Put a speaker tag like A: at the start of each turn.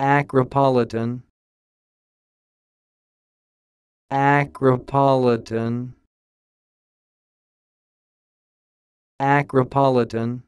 A: Acropolitan. Acropolitan. Acropolitan.